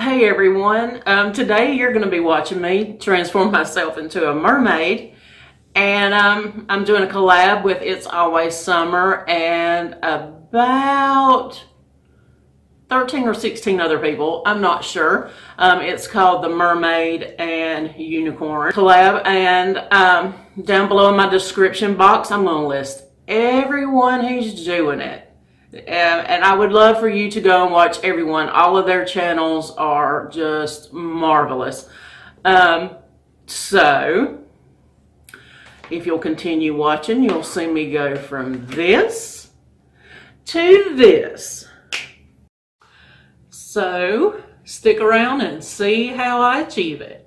Hey everyone, um, today you're going to be watching me transform myself into a mermaid. And um, I'm doing a collab with It's Always Summer and about 13 or 16 other people, I'm not sure. Um, it's called the Mermaid and Unicorn. Collab and um, down below in my description box I'm going to list everyone who's doing it and I would love for you to go and watch everyone. All of their channels are just marvelous. Um, so, if you'll continue watching, you'll see me go from this to this. So, stick around and see how I achieve it.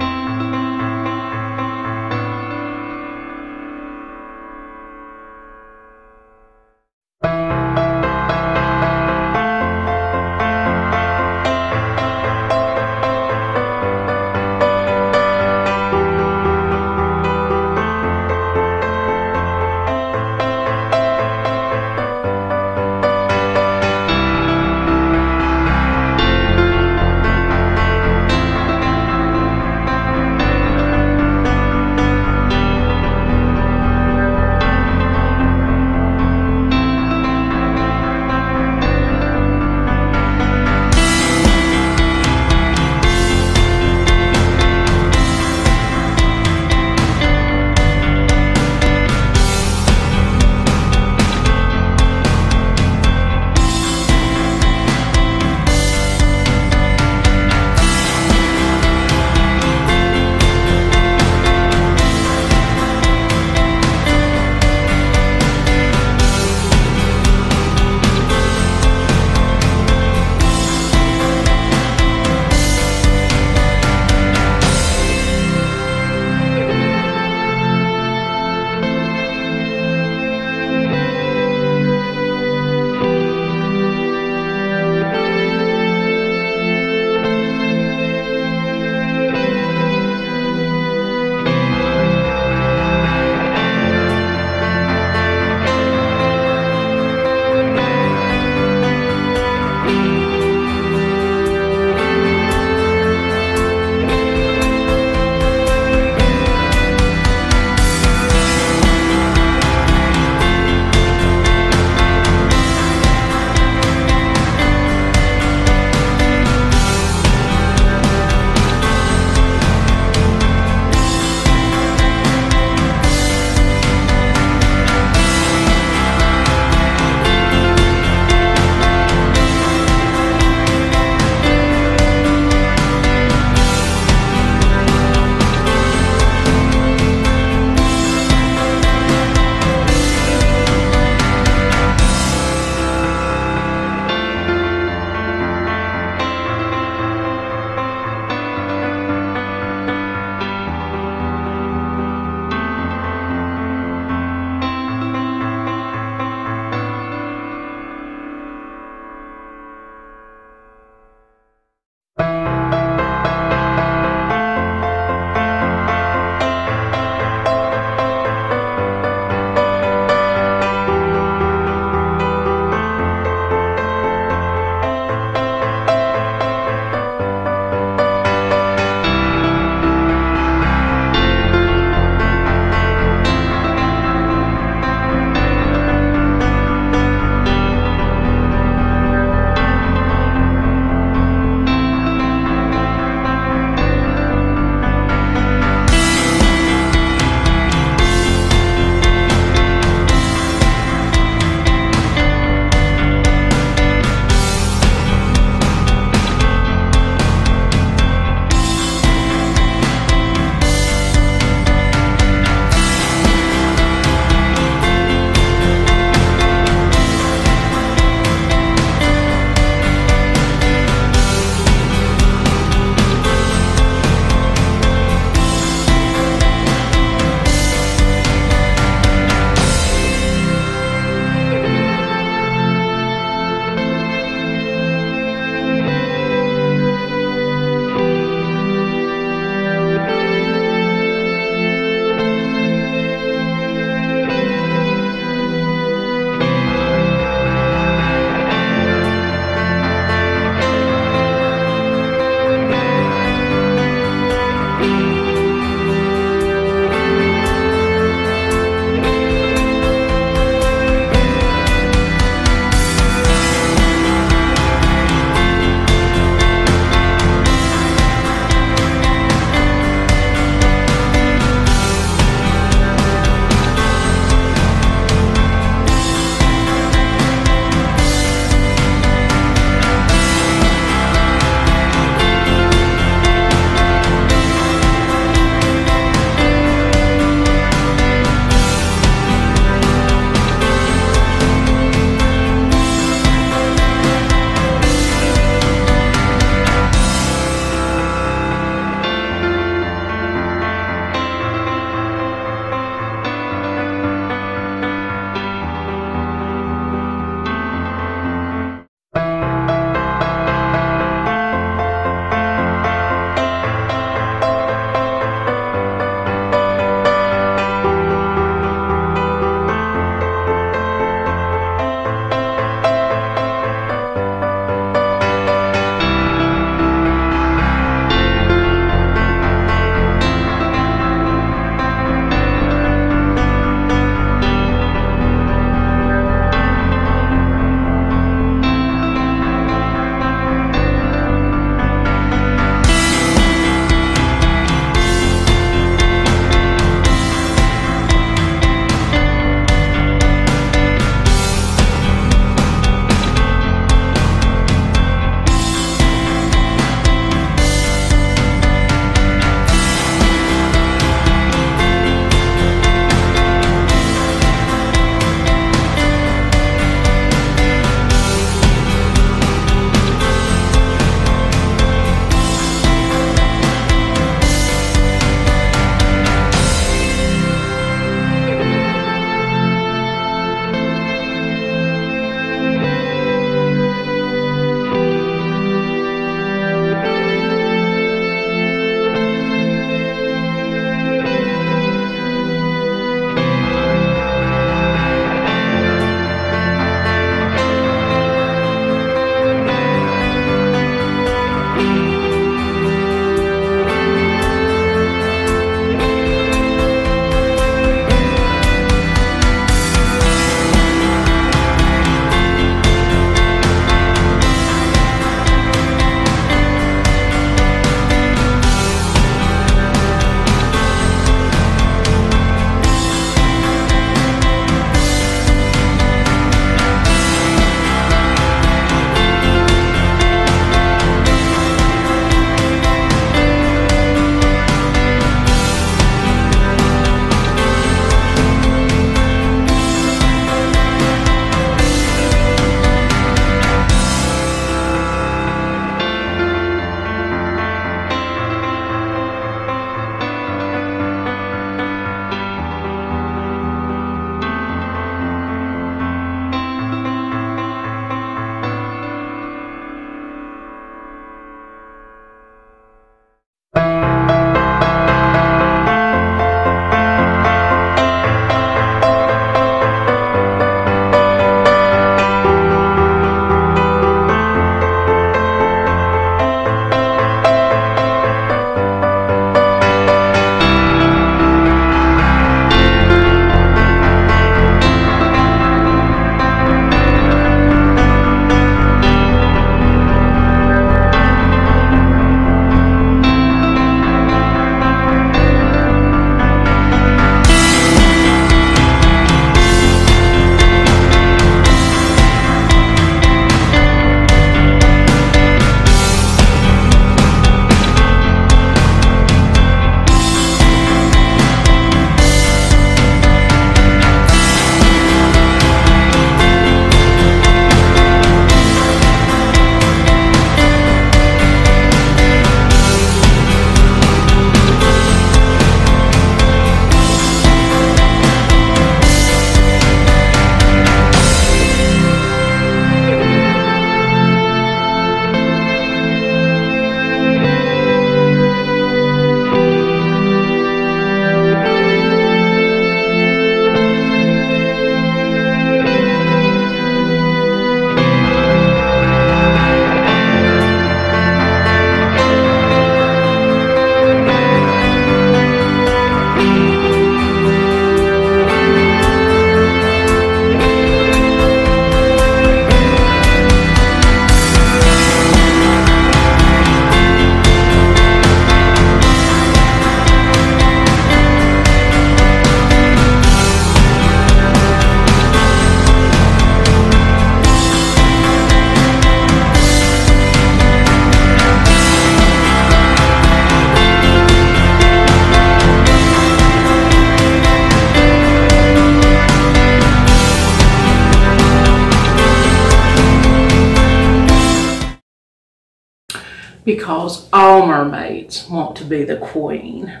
Because all mermaids want to be the queen.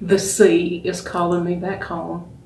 The sea is calling me back home.